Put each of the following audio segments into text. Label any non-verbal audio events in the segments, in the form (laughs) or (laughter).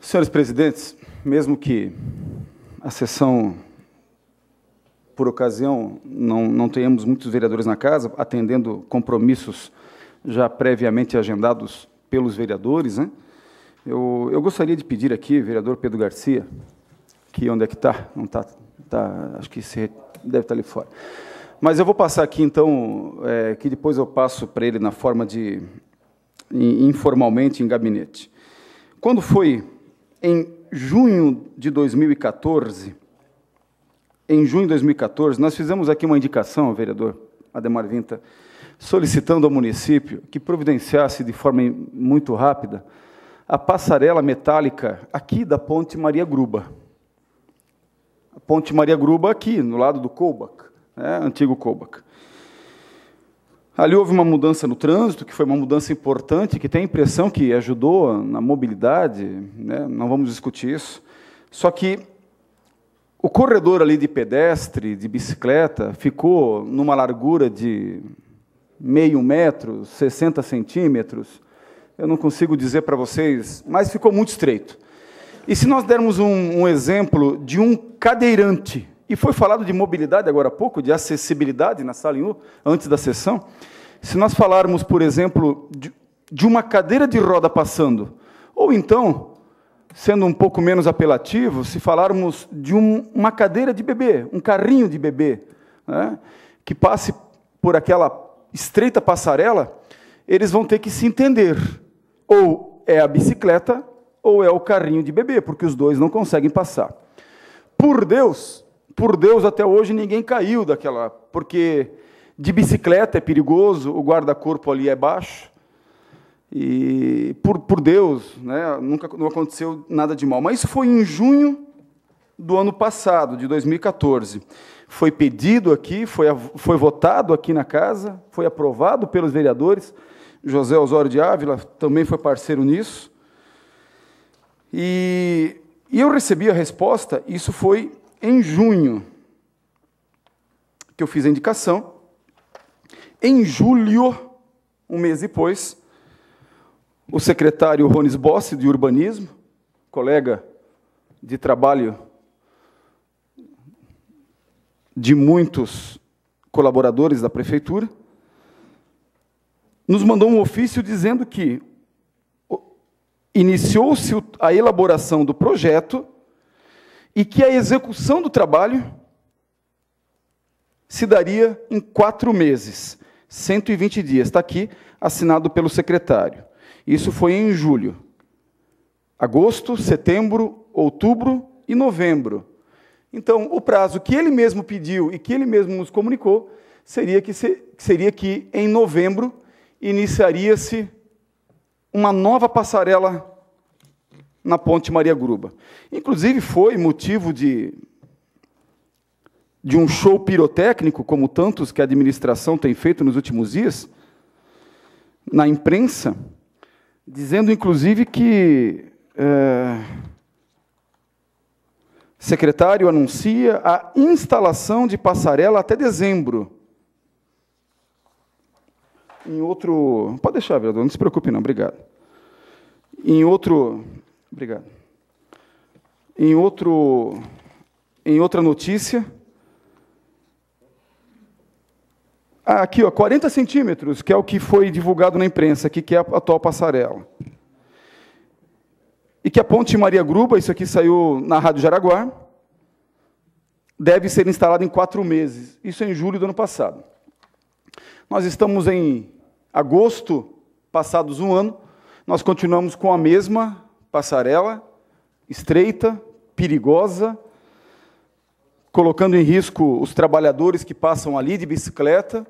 Senhores presidentes, mesmo que a sessão, por ocasião, não, não tenhamos muitos vereadores na casa, atendendo compromissos já previamente agendados pelos vereadores, né? eu, eu gostaria de pedir aqui, vereador Pedro Garcia, que onde é que está? Não está, tá, acho que se, deve estar ali fora. Mas eu vou passar aqui, então, é, que depois eu passo para ele na forma de, informalmente, em gabinete. Quando foi em junho de 2014, em junho de 2014, nós fizemos aqui uma indicação, vereador Ademar Vinta, solicitando ao município que providenciasse de forma muito rápida a passarela metálica aqui da Ponte Maria Gruba. A Ponte Maria Gruba aqui, no lado do Colbach, né, antigo Colbach. Ali houve uma mudança no trânsito, que foi uma mudança importante, que tem a impressão que ajudou na mobilidade, né? não vamos discutir isso. Só que o corredor ali de pedestre, de bicicleta, ficou numa largura de meio metro, 60 centímetros. Eu não consigo dizer para vocês, mas ficou muito estreito. E se nós dermos um, um exemplo de um cadeirante e foi falado de mobilidade agora há pouco, de acessibilidade na sala em U, antes da sessão. Se nós falarmos, por exemplo, de, uma cadeira de roda passando, ou então, sendo um pouco menos apelativo, se falarmos de um, uma cadeira de bebê, um carrinho de bebê, né, que passe por aquela estreita passarela, eles vão ter que se entender. Ou é a bicicleta ou é o carrinho de bebê, porque os dois não conseguem passar. Por Deus, por Deus, até hoje ninguém caiu daquela. Porque de bicicleta é perigoso, o guarda-corpo ali é baixo. E por, por Deus, né, nunca não aconteceu nada de mal. Mas isso foi em junho do ano passado, de 2014. Foi pedido aqui, foi, foi votado aqui na casa, foi aprovado pelos vereadores. José Osório de Ávila também foi parceiro nisso. E, e eu recebi a resposta, isso foi em junho, que eu fiz a indicação. Em julho, um mês depois, o secretário Rones Bossi, de Urbanismo, colega de trabalho de muitos colaboradores da prefeitura, nos mandou um ofício dizendo que iniciou-se a elaboração do projeto e que a execução do trabalho se daria em quatro meses, 120 dias. Está aqui, assinado pelo secretário. Isso foi em julho. Agosto, setembro, outubro e novembro. Então, o prazo que ele mesmo pediu e que ele mesmo nos comunicou seria que, seria que em novembro iniciaria-se uma nova passarela na Ponte Maria Gruba. Inclusive foi motivo de, de um show pirotécnico, como tantos que a administração tem feito nos últimos dias, na imprensa, dizendo inclusive que é, secretário anuncia a instalação de passarela até dezembro. Em outro. Pode deixar, vereador, não se preocupe, não, obrigado. Em outro Obrigado. Em, outro, em outra notícia, aqui, ó, 40 centímetros, que é o que foi divulgado na imprensa, aqui, que é a atual passarela. E que a ponte Maria Gruba, isso aqui saiu na Rádio Jaraguá, deve ser instalada em quatro meses. Isso é em julho do ano passado. Nós estamos em agosto, passados um ano, nós continuamos com a mesma passarela estreita, perigosa, colocando em risco os trabalhadores que passam ali de bicicleta,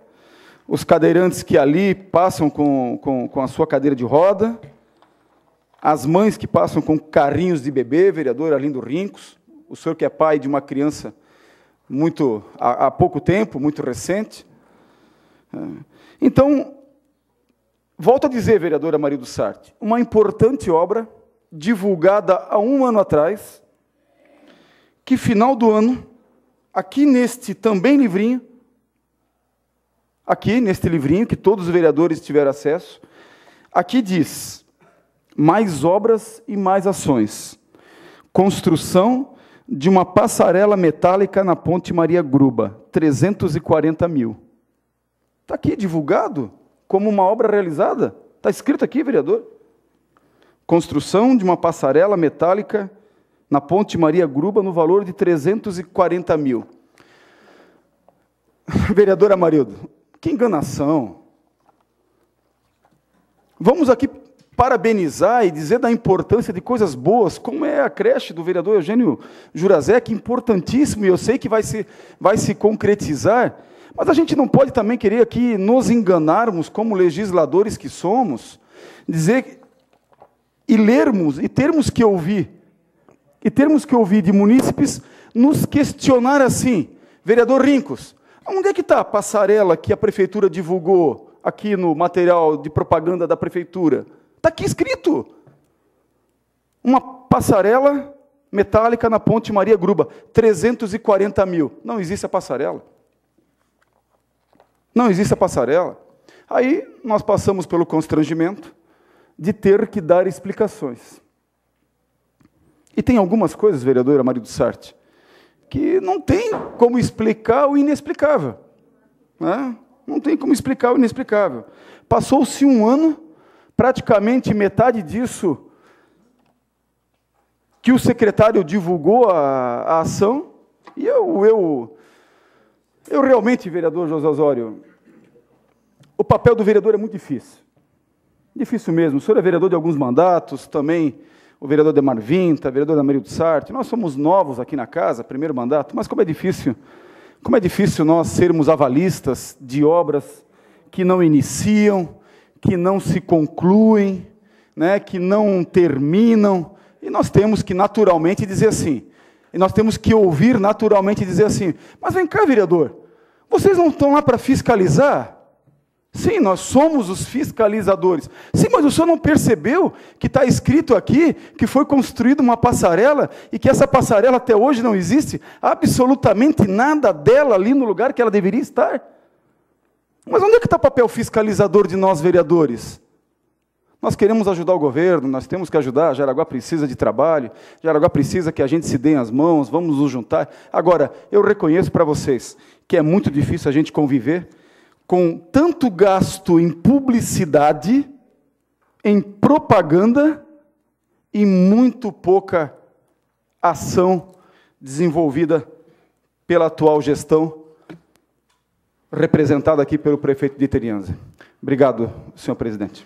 os cadeirantes que ali passam com, com, com a sua cadeira de roda, as mães que passam com carrinhos de bebê, vereador Arlindo Rincos, o senhor que é pai de uma criança muito há, há pouco tempo, muito recente. Então, volto a dizer, vereadora Maria do Sarte, uma importante obra divulgada há um ano atrás, que final do ano, aqui neste também livrinho, aqui neste livrinho que todos os vereadores tiveram acesso, aqui diz: mais obras e mais ações. construção de uma passarela metálica na Ponte Maria Gruba, 340 mil. Está aqui divulgado como uma obra realizada. Está escrito aqui, vereador. Construção de uma passarela metálica na Ponte Maria Gruba no valor de 340 mil. (laughs) Vereador Amarildo, que enganação. Vamos aqui parabenizar e dizer da importância de coisas boas, como é a creche do vereador Eugênio Jurazek, importantíssimo, e eu sei que vai se, vai se concretizar, mas a gente não pode também querer aqui nos enganarmos como legisladores que somos, dizer e lermos e termos que ouvir, e termos que ouvir de munícipes nos questionar assim, vereador Rincos, onde é que está a passarela que a prefeitura divulgou aqui no material de propaganda da prefeitura? Está aqui escrito. Uma passarela metálica na Ponte Maria Gruba, 340 mil. Não existe a passarela. Não existe a passarela. Aí nós passamos pelo constrangimento de ter que dar explicações. E tem algumas coisas, vereador Amarido Sarte, que não tem como explicar o inexplicável. Né? Não tem como explicar o inexplicável. Passou-se um ano, praticamente metade disso que o secretário divulgou a, a ação, e eu, eu, eu realmente, vereador José Osório, o papel do vereador é muito difícil. Difícil mesmo. O senhor é vereador de alguns mandatos, também o vereador Demar Vinta, o vereador Amarildo Sarte. Nós somos novos aqui na casa, primeiro mandato, mas como é difícil, como é difícil nós sermos avalistas de obras que não iniciam, que não se concluem, né, que não terminam, e nós temos que naturalmente dizer assim, e nós temos que ouvir naturalmente dizer assim, mas vem cá, vereador, vocês não estão lá para fiscalizar? Sim, nós somos os fiscalizadores. Sim, mas o senhor não percebeu que está escrito aqui que foi construída uma passarela e que essa passarela até hoje não existe? Absolutamente nada dela ali no lugar que ela deveria estar. Mas onde é que está o papel fiscalizador de nós, vereadores? Nós queremos ajudar o governo, nós temos que ajudar, Jaraguá precisa de trabalho, Jaraguá precisa que a gente se dê as mãos, vamos nos juntar. Agora, eu reconheço para vocês que é muito difícil a gente conviver com tanto gasto em publicidade, em propaganda e muito pouca ação desenvolvida pela atual gestão, representada aqui pelo prefeito de Terianza. Obrigado, senhor presidente.